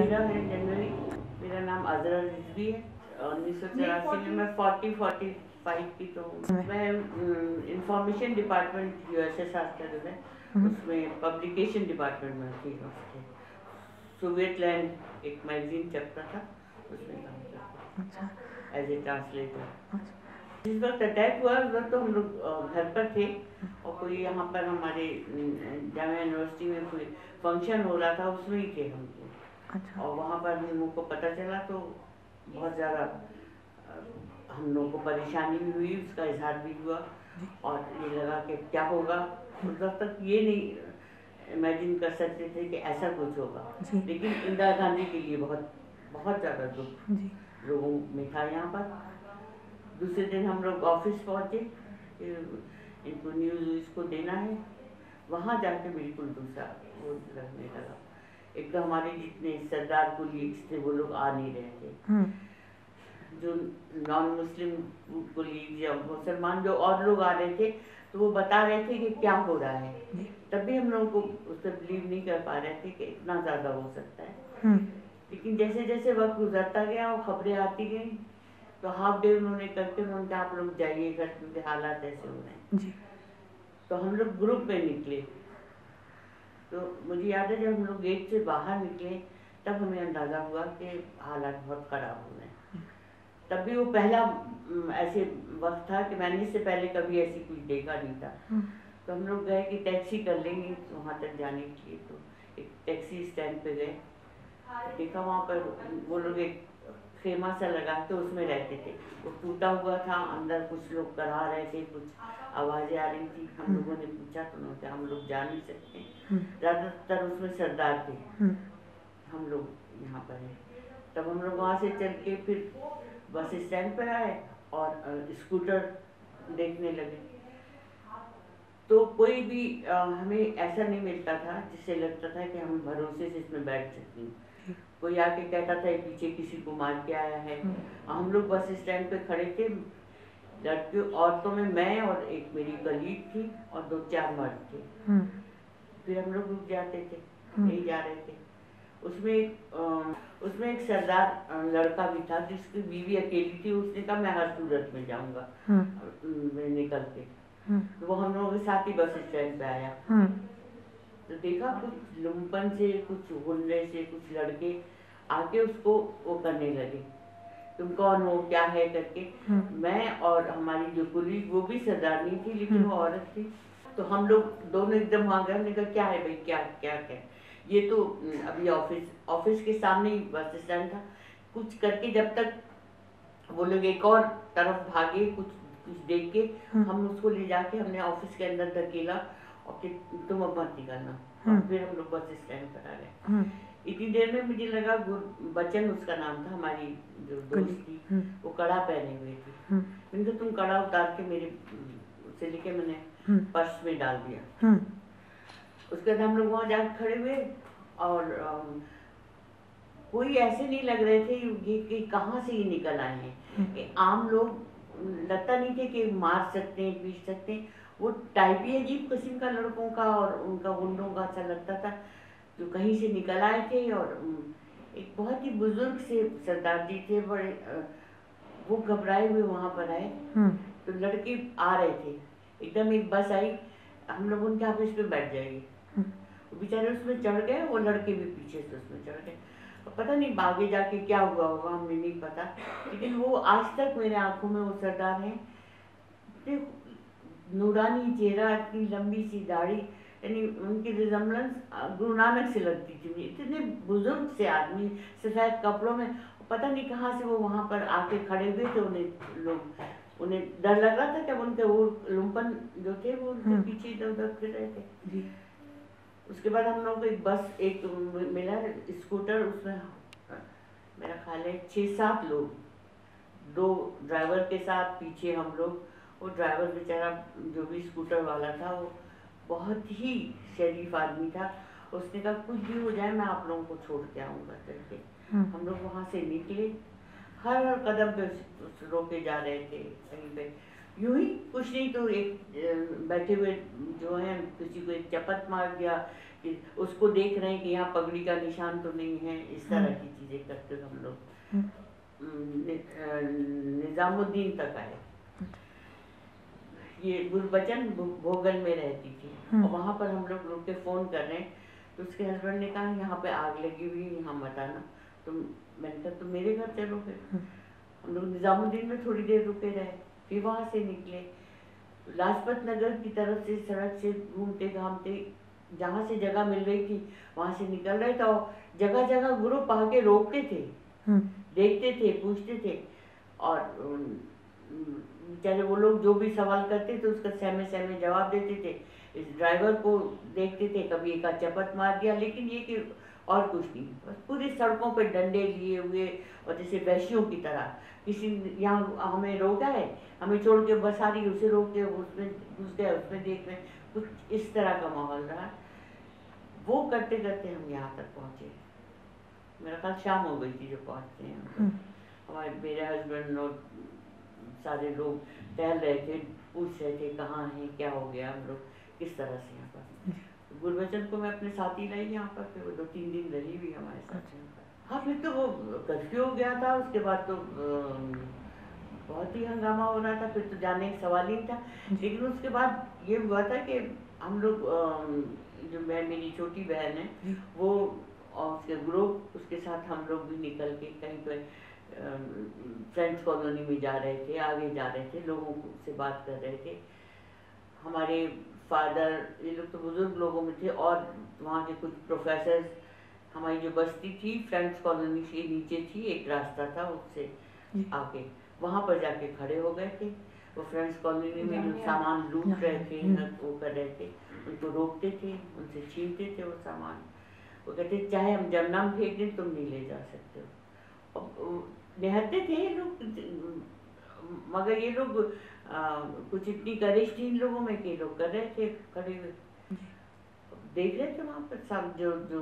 मेरा मेरा नाम अजरा रिजवी है उन्नीस सौ चौरासी में मैं फोर्टी फोर्टी फाइव की तो मैं information department U S S है उसमें पब्लिकेशन डिपार्टमेंट में थी सोवियत लैंड एक मैगजीन चलता था उसमें काम करता एज ए ट्रांसलेटर जिस वक्त अटैक हुआ उस वक्त तो हम लोग घर पर थे और कोई यहाँ पर हमारे अम, जामिया यूनिवर्सिटी में कोई फ़ंक्शन हो रहा था उसमें ही थे हम लोग। अच्छा। और वहाँ पर हम लोग को पता चला तो बहुत ज़्यादा हम लोग को परेशानी भी हुई उसका इजहार भी हुआ। और ये लगा कि क्या होगा? वक्त तक ये नहीं इमेजिन कर सकते थे कि ऐसा कुछ होगा। लेकिन इंदिरा गांधी के लिए बहुत बहुत ज़्यादा दुख लोगों में था यहाँ पर। दूसरे दिन हम लोग ऑफ़िस पहुँचे इनको न्यूज़ इसको देना है। वहाँ जाके बिल्कुल दूसरा वो लगने लगा। एक तो हमारे जितने सरदार कुलीग्स थे वो लोग आ नहीं रहे थे। हम्म। जो नॉन मुस्लिम कुलीग या मुसलमान जो और लोग आ रहे थे तो वो बता रहे थे कि क्या हो रहा है। तब भी हम लोगों को उस पर बिलीव नहीं कर पा रहे थे कि इतना ज़्यादा हो सकता है। हम्म। लेकिन जैसे जैसे वक्त गुजरता गया और खबरें आती गई। तो हाफ़ डे उन्होंने करके उन्होंने कहा आप लोग जाइए घर क्योंकि हालात ऐसे हो रहे हैं। तो हम लोग ग्रुप में निकले। तो मुझे याद है जब हम लोग गेट से बाहर निकले तब हमें अंदाज़ा हुआ कि हालात बहुत ख़राब हो हैं तब भी वो पहला ऐसे वक्त था कि मैंने इससे पहले कभी ऐसी कुछ देखा नहीं था। हम्म। तो हम लोग गए कि टैक्सी कर लेंगे वहाँ तक जाने के लिए तो एक टैक्सी स्टैंड पे गए। देखा वहाँ पर वो लोग एक खेमा सा लगा के उसमें रहते थे। वो टूटा हुआ था अंदर कुछ लोग करा रहे थे कुछ आवाज़ें आ रही थी। हम लोगों ने पूछा तो उन्होंने हम लोग जा नहीं सकते। हम्म। ज़्यादातर उसमें सरदार थे। हम्म। हम लोग यहाँ पर हैं। तब हम लोग वहाँ से चल के फिर बस स्टैंड पर आए और स्कूटर देखने लगे। तो कोई भी अ, हमें ऐसा नहीं मिलता था जिससे लगता था कि हम भरोसे से इसमें बैठ सकते हैं। कोई आके कहता था पीछे किसी को मार के आया है। हम लोग बस स्टैंड पे खड़े थे लड़के औरतों में मैं और एक मेरी कलीग थी और दो चार मर्द थे। हम्म। फिर हम लोग रुक जाते थे हम्म। नहीं जा रहे थे। उसमें एक उसमें एक सरदार लड़का भी था जिसकी बीवी अकेली थी। उसने कहा मैं हर सूरत में जाऊँगा। हम्म। मैं निकल के। हम्म। तो वो हम लोगों के साथ ही बस स्टैंड पे आया। हम्म। तो देखा कुछ लुम्पन से कुछ गुंडे से कुछ लड़के आके उसको वो करने लगे। तुम कौन हो क्या है करके? हम्म। मैं और हमारी जो कुलीग वो भी सरदारनी थी लेकिन वो औरत थी। तो हम लोग दोनों एकदम वहाँ गए हमने कहा क्या है भाई क्या क्या क्या? ये तो हम्म, अभी ऑफ़िस ऑफ़िस के सामने ही बस स्टैंड था। कुछ करके जब तक वो लोग एक और तरफ़ भागे कुछ कुछ देख के हम्म। हम उसको ले जाके हमने ऑफ़िस के अंदर धकेला। कि तुम अब मत निकलना। हम्म। और फिर हम लोग बस स्टैंड पर आ गए। हम्म। इतनी देर में मुझे लगा बच्चन उसका नाम था हमारी जो दोस्त थी हम्म। वो कड़ा पहने हुए थी। मैंने कहा तुम कड़ा उतार के मेरे उसे लेके मैंने पर्स में डाल दिया। उसके बाद हम लोग वहाँ जाकर खड़े हुए और कोई ऐसे नहीं लग रहे थे ये कि कहाँ से ये निकल आए हैं। आम लोग लगता नहीं थे कि मार सकते हैं पीट सकते हैं। वो टाइप ही अजीब किस्म का लड़कों का और उनका गुंडों का अच्छा लगता था। जो कहीं से निकल आए थे और एक बहुत ही बुज़ुर्ग से सरदार जी थे बड़े वो घबराए हुए वहाँ पर आए। हम्म। तो लड़के आ रहे थे। एकदम एक बस आई हम लोग उनके आप इस पे बैठ जाइए हम्म। वो बेचारे उसमें चढ़ गए वो लड़के भी पीछे से उसमें चढ़ गए। पता नहीं आगे जाके क्या हुआ होगा हमें नहीं पता। लेकिन वो आज तक मेरे आँखों में वो सरदार हैं। नूरानी चेहरा इतनी लंबी सी दाढ़ी यानी उनकी रिजम्बलेंस गुरु नानक से लगती थी। मुझे इतने बुज़ुर्ग से आदमी सफ़ेद कपड़ों में पता नहीं कहाँ से वो वहाँ पर आके खड़े हुए थे उन्हें लोग उन्हें डर लग रहा था कि अब उनके वो लुम्पन जो थे वो उनके हम्म। पीछे इधर उधर फिर रहे थे। उसके बाद हम लोग को एक बस एक मिला स्कूटर उसमें मेरा ख्याल है छः सात लोग दो ड्राइवर के साथ पीछे हम लोग वो ड्राइवर बेचारा जो भी स्कूटर वाला था वो बहुत ही शरीफ आदमी था। उसने कहा कुछ भी हो जाए मैं आप लोगों को छोड़ के आऊँगा करके। हम्म। हम लोग वहाँ से निकले। हर हर कदम पे रोके जा रहे थे कहीं पे। यूँ ही कुछ नहीं तो एक बैठे हुए जो है किसी को एक चपत मार दिया कि उसको देख रहे हैं कि यहाँ पगड़ी का निशान तो नहीं है। इस तरह हम्म। की चीज़ें करते हम लोग हम्म। नि- निजामुद्दीन तक आए। ये गुरबचन भोगल में रहती थी। हम्म। और वहाँ पर हम लोग रुक के फ़ोन कर रहे हैं। तो उसके हस्बैंड ने कहा यहाँ पे आग लगी हुई है यहाँ मत आना। तो मैंने कहा तुम मेरे घर चलो फिर। हम्म। हम लोग निजामुद्दीन में थोड़ी देर रुके रहे फिर वहाँ से निकले। लाजपत नगर की तरफ़ से सड़क से घूमते घामते जहाँ से जगह मिल रही थी वहाँ से निकल रहे तो जगह जगह ग्रुप आके रोकते थे। हम्म, देखते थे पूछते थे। और बेचारे वो लोग जो भी सवाल करते थे उसका सहमे सहमे जवाब देते थे। इस ड्राइवर को देखते थे कभी एक चपत मार दिया लेकिन ये कि और कुछ नहीं। बस पूरी सड़कों पे डंडे लिए हुए और जैसे वैश्यों की तरह। किसी यहाँ हमें रोका है? हमें छोड़ के बस आ रही है, उसे रोक के उसमें घुस गए उसमें देख रहे कुछ इस तरह का माहौल रहा। वो करते करते हम यहाँ तक पहुँचे। मेरा ख्याल शाम हो गई थी जो पहुँचते हैं हम। हम्म, हमारे मेरे हस्बैंड और सारे लोग टहल रहे थे पूछ रहे थे कहाँ हैं क्या हो गया हम लोग? किस तरह से यहाँ पर। गुरबचन को मैं अपने साथ ही लाई यहाँ पर फिर वो दो तीन दिन रही भी हमारे साथ। हाँ फिर तो वो कर्फ्यू हो गया था उसके बाद तो बहुत ही हंगामा हो रहा था फिर तो जाने का सवाल ही था। लेकिन उसके बाद ये हुआ था कि हम लोग जो मैं मेरी छोटी बहन है वो और उसके ग्रुप उसके साथ हम लोग भी निकल के कहीं पे फ्रेंड्स कॉलोनी में जा रहे थे आगे जा रहे थे लोगों से बात कर रहे थे। हमारे फादर ये लोग तो बुज़ुर्ग लोगों में थे और वहाँ के कुछ प्रोफेसर हमारी जो बस्ती थी फ्रेंड्स कॉलोनी से नीचे थी एक रास्ता था उससे आके वहाँ पर जाके खड़े हो गए थे। वो फ्रेंड्स कॉलोनी में जो सामान लूट रहे थे हम्म। वो कर रहे थे। उनको रोकते थे उनसे छीनते थे वो सामान। वो कहते चाहे हम जमना में फेंक दें तुम नहीं ले जा सकते हो। निहत्ते थे ये लोग मगर ये लोग कुछ इतनी करेज थी इन लोगों में कि लोग कर रहे थे खड़े हुए। देख रहे थे वहाँ पर सब जो जो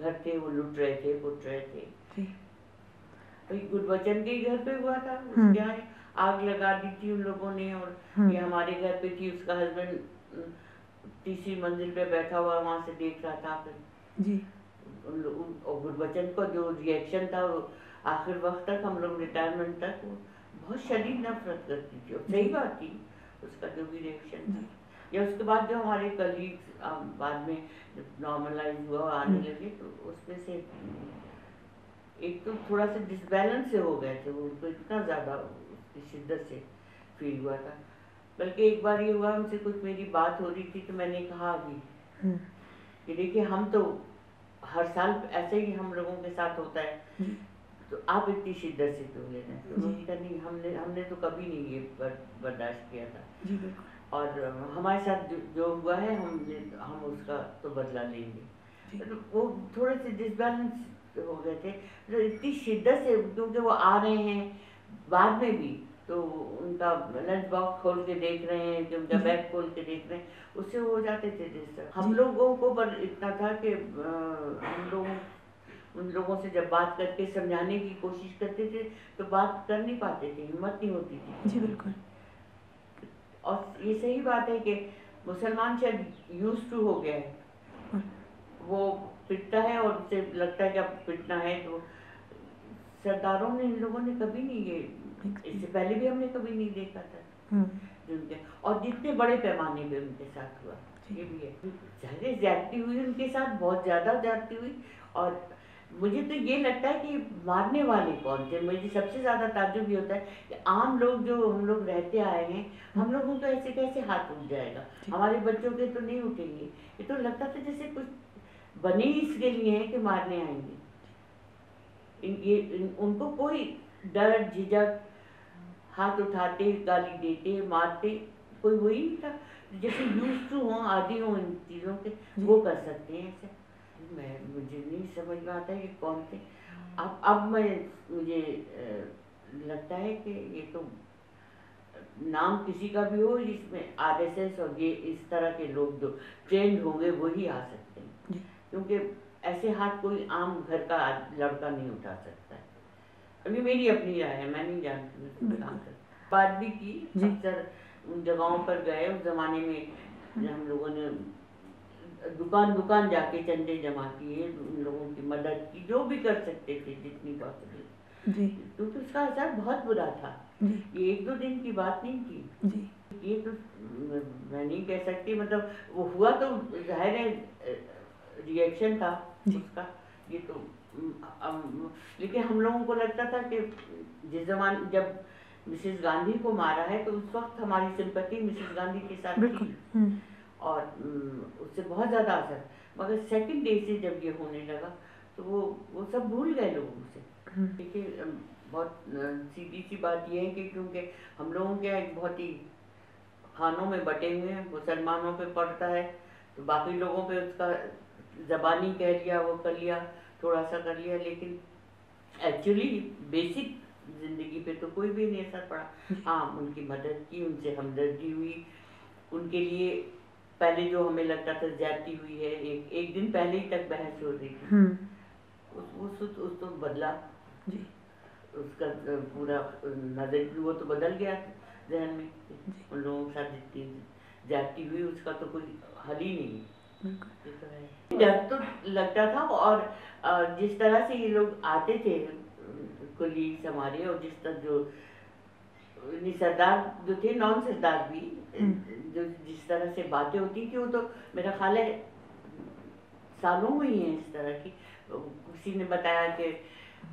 घर थे वो लुट रहे थे कुट रहे थे। जी। गुरबचन के घर पे हुआ था हम्म। उसके यहाँ आग लगा दी थी उन लोगों ने और हम्म। ये हमारे घर पे थी उसका हस्बैंड तीसरी मंजिल पे बैठा हुआ वहाँ से देख रहा था। फिर जी। उन और गुरबचन का जो रिएक्शन था वो आखिर वक्त तक हम लोग रिटायरमेंट तक बहुत शदीद नफरत करती थी। और सही बात थी उसका जो भी रिएक्शन था। या उसके बाद जो हमारे कलीग्स बाद में नॉर्मलाइज हुआ आने। लगे तो उसमें से एक तो थोड़ा सा डिसबैलेंस से हो गए थे वो उनको इतना ज़्यादा उसकी शिद्दत से फील हुआ था। बल्कि एक बार ये हुआ उनसे कुछ मेरी बात हो रही थी तो मैंने कहा अभी हम्म, कि देखिए हम तो हर साल ऐसे ही हम लोगों के साथ होता है। तो आप इतनी शिद्दत से क्यों ले रहे हैं। तो उन्होंने कहा नहीं हमने हमने तो कभी नहीं ये बर्दाश्त किया था। जी और हमारे साथ जो, जो हुआ है हमने हम उसका तो बदला लेंगे। तो वो थोड़े से डिसबैलेंस हो गए थे। तो इतनी शिद्दत से क्योंकि वो आ रहे हैं बाद में भी तो उनका लंच बॉक्स खोल के देख रहे हैं कि उनका बैग खोल के देख रहे हैं उससे हो जाते थे डिस्टर्ब हम लोगों को पर इतना था कि हम लोग उन लोगों से जब बात करके समझाने की कोशिश करते थे तो बात कर नहीं पाते थे हिम्मत नहीं होती थी। जी बिल्कुल। और ये सही बात है कि मुसलमान शायद यूज़ टू हो गया है। हाँ। वो पिटता है और उसे लगता है कि अब पिटना है तो सरदारों ने इन लोगों ने कभी नहीं ये इससे पहले भी हमने कभी नहीं देखा था। हम्म, उनके और जितने बड़े पैमाने पे उनके साथ हुआ। ये भी है। ज़ाहिर ज्यादती हुई उनके साथ बहुत ज़्यादा ज्यादती हुई और मुझे तो ये लगता है कि मारने वाले कौन थे? मुझे सबसे ज़्यादा ताजुब ये होता है कि आम लोग जो हम लोग रहते आए हैं हम लोगों का ऐसे कैसे हाथ उठ जाएगा? हमारे बच्चों के तो नहीं उठेंगे। ये तो लगता था जैसे कुछ बने ही इसके लिए है कि मारने आएँगे। इन, ये इन, उनको कोई डर झिझक हाथ उठाते गाली देते मारते कोई वही नहीं था। जैसे यूज़ टू हो आदि हो इन चीज़ों के वो कर सकते हैं ऐसे। मैं मुझे नहीं समझ में आता है कि कौन थे। अब अब मैं मुझे लगता है कि ये तो नाम किसी का भी हो जिसमें आरएसएस और ये इस तरह के लोग जो ट्रेंड होंगे वही आ सकते हैं। क्योंकि ऐसे हाथ कोई आम घर का लड़का नहीं उठा सकता है। अभी मेरी अपनी राय है मैं नहीं जानती बिल्कुल। कहाँ बात भी की। अक्सर उन जगहों पर गए उस जमाने में हम लोगों ने दुकान दुकान जाके चंदे जमा किए उन लोगों की मदद की जो भी कर सकते थे जितनी पॉसिबल क्योंकि उसका असर बहुत बुरा था। ये एक दो दिन की बात नहीं थी। जी। ये तो मैं नहीं कह सकती मतलब वो हुआ तो ज़ाहिर है रिएक्शन था उसका। ये तो लेकिन हम लोगों को लगता था कि जिस जमान जब मिसेस गांधी को मारा है तो उस वक्त हमारी सिंपति मिसेस गांधी के साथ थी। हम्म, और उससे बहुत ज़्यादा असर। मगर सेकंड डे से जब ये होने लगा तो वो वो सब भूल गए लोगों से हम्म, देखिए बहुत सीधी सी बात यह है कि क्योंकि हम लोगों के एक बहुत ही खानों में बटे हुए हैं मुसलमानों पे पड़ता है तो बाकी लोगों पे उसका जबानी कह लिया वो कर लिया थोड़ा सा कर लिया लेकिन एक्चुअली बेसिक ज़िंदगी पे तो कोई भी नहीं असर पड़ा। हाँ उनकी मदद की उनसे हमदर्दी हुई उनके लिए पहले जो हमें लगता था ज्यादती हुई है एक एक दिन पहले ही तक बहस हो रही थी। हम्म, उस उस उस, उस तो बदला। जी। उसका पूरा नज़र वो तो बदल गया जहन में। उन लोगों के साथ जितनी जाती हुई उसका तो कोई हल ही नहीं। तो डर तो लगता था और जिस तरह से ये लोग आते थे कुलीग्स हमारे और जिस तरह जो सरदार जो थे नॉन सरदार भी हम्म। जो जिस तरह से बातें होती थी वो तो मेरा ख्याल है सालों में ही इस तरह की किसी ने बताया कि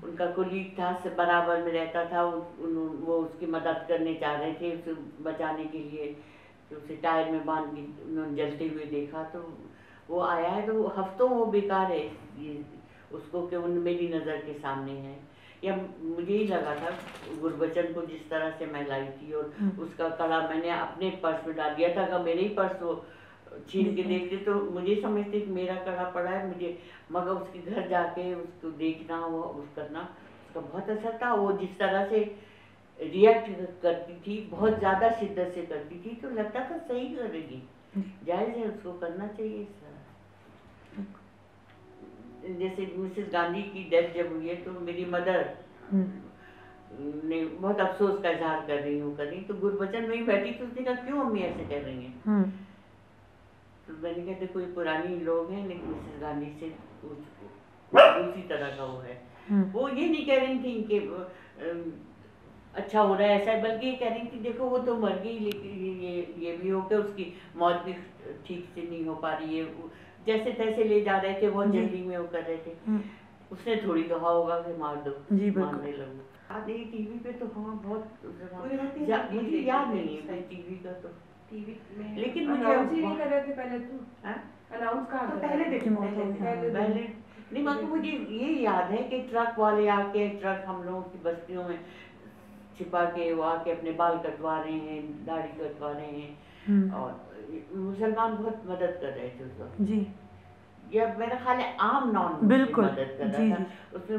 उनका कुलीग था से बराबर में रहता था उन, उन- वो उसकी मदद करने जा रहे थे उसे बचाने के लिए तो उसे टायर में बाँध के उन्होंने जलते हुए देखा तो वो आया है तो हफ्तों वो बेकार है ये उसको कि उन मेरी नज़र के सामने है या मुझे ही लगा था गुरबचन को जिस तरह से मैं लाई थी और हम्म। उसका कड़ा मैंने अपने पर्स में डाल दिया था। अगर मेरे ही पर्स वो छीन के देखते तो मुझे समझते कि मेरा कड़ा पड़ा है मुझे मगर उसके घर जाके उसको देखना वो उस करना उसका बहुत असर था। वो जिस तरह से रिएक्ट करती थी बहुत ज़्यादा शिद्दत से करती थी तो लगता था सही करेगी। जायज़ है उसको करना चाहिए इस तरह जैसे मिसेस गांधी की डेथ जब हुई है तो मेरी मदर हम्म, ने बहुत अफसोस का इजहार कर रही हूँ कर। रही तो गुरबचन में ही बैठी तो उसने कहा क्यों अम्मी ऐसे कर रही हैं? हम्म, तो मैंने कहा देखो ये पुरानी लोग हैं लेकिन मिसेस गांधी से दूसरी तरह का वो है। हम्म, वो ये नहीं कह रही थी कि अच्छा हो रहा है ऐसा है बल्कि ये कह रही थी देखो वो तो मर गई लेकिन ये ये भी हो गया उसकी मौत भी ठीक से नहीं हो पा रही है जैसे तैसे ले जा रहे थे बहुत जल्दी में वो कर रहे थे। हम्म, उसने थोड़ी कहा होगा कि मार दो जी, मारने लगो। हाँ नहीं टीवी पे तो हाँ बहुत या- मुझे याद नहीं है टीवी का तो। टीवी में लेकिन मुझे अनाउंस ही नहीं कर रहे थे पहले तो हाँ? अनाउंस कहा तो पहले देखो। पहले नहीं मगर मुझे ये याद है कि ट्रक वाले आके ट्रक हम लोगों की बस्तियों में छिपा के वो आके अपने बाल कटवा रहे हैं दाढ़ी कटवा रहे हैं हम्म, और मुसलमान बहुत मदद कर रहे थे उस वक्त। जी। या मेरा ख्याल है आम नॉन बिल्कुल, मदद कर जी, रहा था उसमें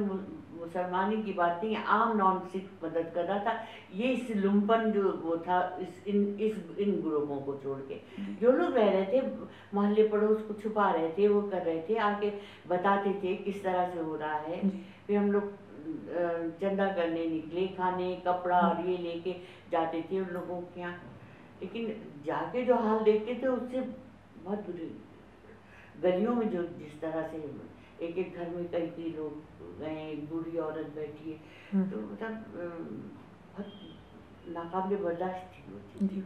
मुसलमानी की बात नहीं आम नॉन सिख मदद कर रहा था। ये इस लुम्पन जो वो था इस इन इस इन ग्रुपों को छोड़ के। जो। लोग रह रहे थे मोहल्ले पड़ोस को छुपा रहे थे वो कर रहे थे आके बताते थे किस तरह से हो रहा है। फिर हम लोग चंदा करने निकले खाने कपड़ा और ये लेके जाते थे उन लोगों के यहाँ। लेकिन जाके जो हाल देखते थे उससे बहुत बुरी गलियों में जो जिस तरह से एक एक घर में कई कई लोग गए एक बूढ़ी औरत बैठी है। हम्म, तो मतलब बहुत नाकाबले बर्दाश्त थी वो चीज़।